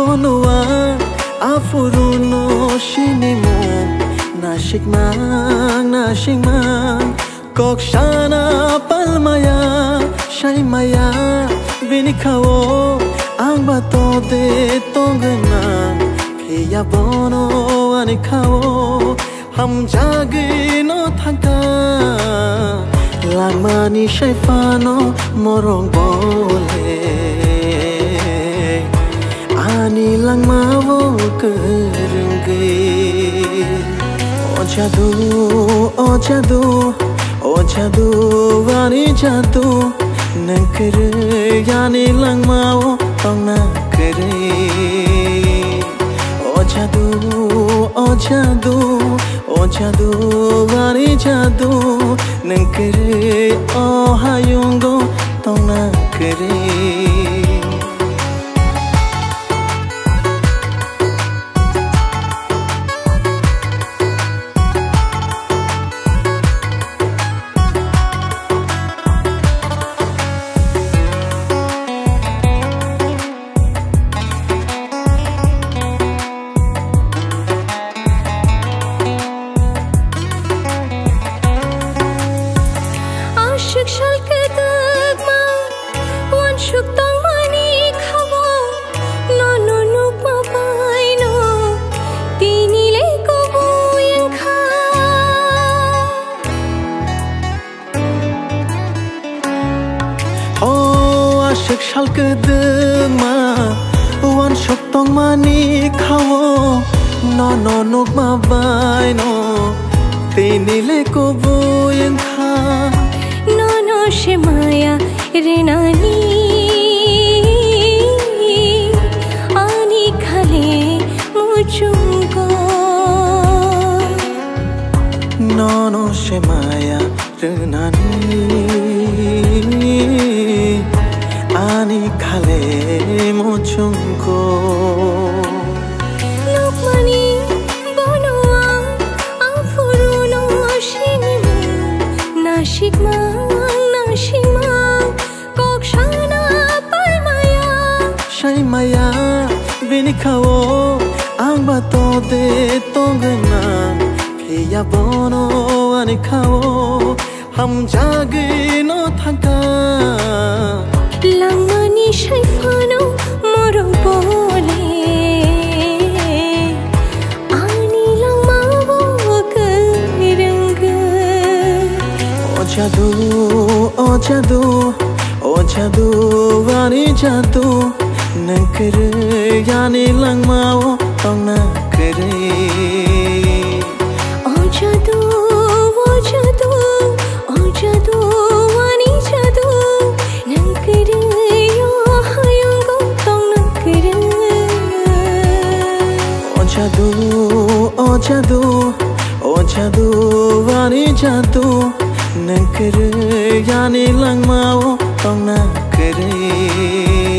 konuak Afuruno shinimok Nashikmak, nashikmak Kokshana palmaya, shaimaya Vinikawo, ang bato de tongana Kiya bono anikawo Ham jagino thaka Lagmani shaifano morong bole नीलमा वो कर गए ओ जादू ओ जादू ओ जादू वाले जादू न कर यानी लंगमा वो तो न करे ओ जादू ओ जादू ओ जादू वाले जादू न करे ओ हायो salkadema wan shok tong mani khawo no no nok ma bai no te nile ko boyen kha no no she maya renani ani khale muchunko no no she maya renani पानी खाले मो चुमको নাসিক মা নাসিক মা কক্ষানা পালমায়া শাইমায়া বিনি খাও আংবা তো দে তোগে না ফিয়া বনো আনি খাও হাম জাগে ন থাকা লাঙানি সাইফানো মোর বলে জাদু ও জাদু ও জাদু আরে জাদু নকর জানে লংমাও তং নকরে 자도 어자도 어자도 아니 자도 난 그를 야니 랑마오 엉나 어, 그래